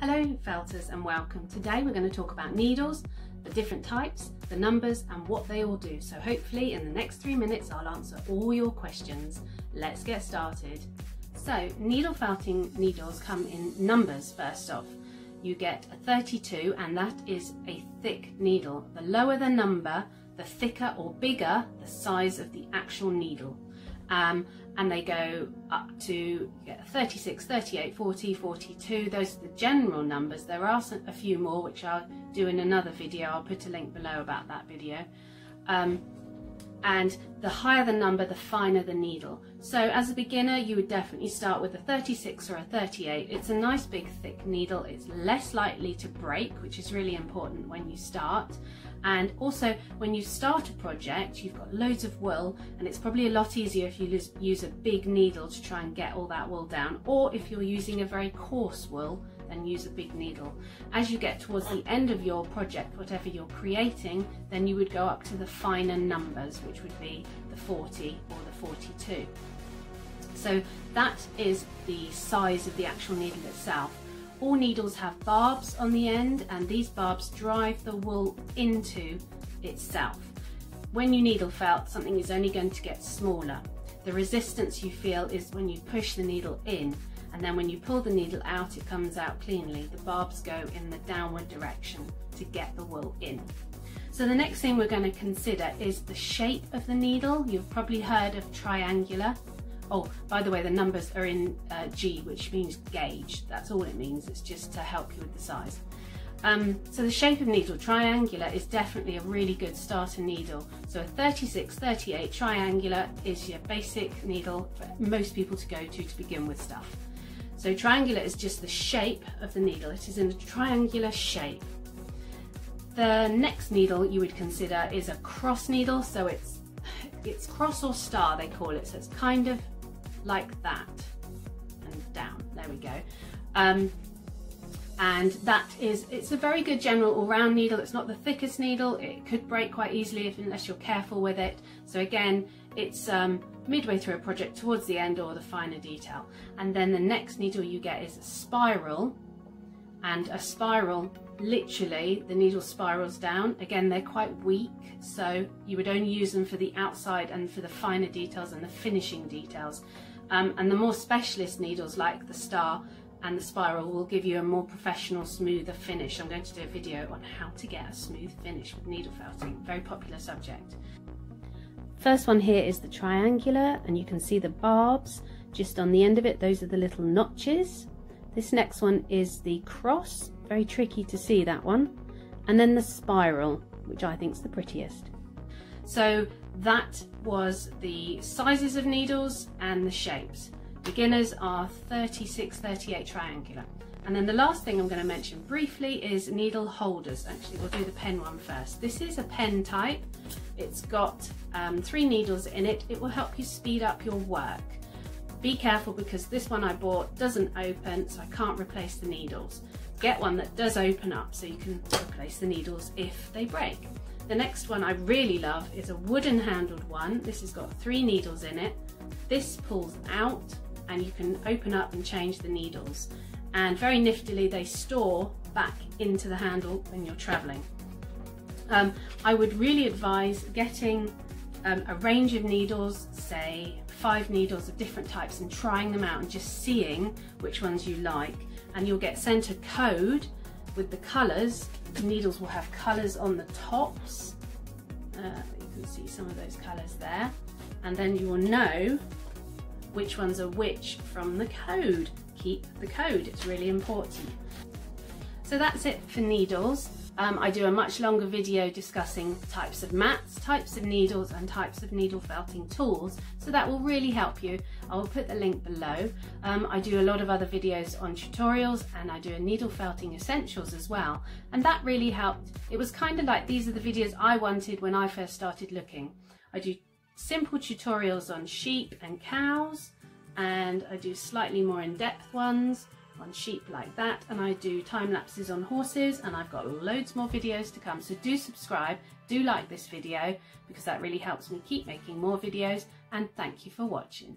Hello felters and welcome. Today we're going to talk about needles, the different types, the numbers and what they all do. So hopefully in the next three minutes I'll answer all your questions. Let's get started. So needle felting needles come in numbers first off. You get a 32 and that is a thick needle. The lower the number, the thicker or bigger the size of the actual needle. Um, and they go up to 36, 38, 40, 42. Those are the general numbers. There are a few more which I'll do in another video. I'll put a link below about that video. Um, and the higher the number, the finer the needle. So as a beginner, you would definitely start with a 36 or a 38. It's a nice big thick needle. It's less likely to break, which is really important when you start. And also when you start a project, you've got loads of wool and it's probably a lot easier if you use a big needle to try and get all that wool down. Or if you're using a very coarse wool, then use a big needle. As you get towards the end of your project, whatever you're creating, then you would go up to the finer numbers, which would be the 40 or the 42. So that is the size of the actual needle itself. All needles have barbs on the end and these barbs drive the wool into itself. When you needle felt, something is only going to get smaller. The resistance you feel is when you push the needle in and then when you pull the needle out it comes out cleanly. The barbs go in the downward direction to get the wool in. So the next thing we're going to consider is the shape of the needle. You've probably heard of triangular Oh, by the way, the numbers are in uh, G, which means gauge. That's all it means. It's just to help you with the size. Um, so the shape of needle, triangular, is definitely a really good starter needle. So a 36, 38 triangular is your basic needle for most people to go to to begin with stuff. So triangular is just the shape of the needle. It is in a triangular shape. The next needle you would consider is a cross needle. So it's, it's cross or star, they call it. So it's kind of like that and down there we go um, and that is it's a very good general all-round needle it's not the thickest needle it could break quite easily if unless you're careful with it so again it's um, midway through a project towards the end or the finer detail. And then the next needle you get is a spiral. And a spiral literally the needle spirals down. Again they're quite weak so you would only use them for the outside and for the finer details and the finishing details. Um, and the more specialist needles like the star and the spiral will give you a more professional, smoother finish. I'm going to do a video on how to get a smooth finish with needle felting, very popular subject. First one here is the triangular and you can see the barbs just on the end of it. Those are the little notches. This next one is the cross, very tricky to see that one. And then the spiral, which I think is the prettiest. So that was the sizes of needles and the shapes. Beginners are 36, 38 triangular. And then the last thing I'm going to mention briefly is needle holders. Actually, we'll do the pen one first. This is a pen type. It's got um, three needles in it. It will help you speed up your work. Be careful because this one I bought doesn't open, so I can't replace the needles. Get one that does open up so you can replace the needles if they break. The next one I really love is a wooden handled one. This has got three needles in it. This pulls out and you can open up and change the needles. And very niftily they store back into the handle when you're traveling. Um, I would really advise getting um, a range of needles, say five needles of different types and trying them out and just seeing which ones you like. And you'll get sent a code with the colours. The needles will have colours on the tops. Uh, you can see some of those colours there. And then you will know which ones are which from the code. Keep the code, it's really important. So that's it for needles. Um, I do a much longer video discussing types of mats, types of needles and types of needle felting tools, so that will really help you. I will put the link below. Um, I do a lot of other videos on tutorials and I do a needle felting essentials as well, and that really helped. It was kind of like these are the videos I wanted when I first started looking. I do simple tutorials on sheep and cows, and I do slightly more in-depth ones on sheep like that and I do time lapses on horses and I've got loads more videos to come. So do subscribe do like this video because that really helps me keep making more videos and thank you for watching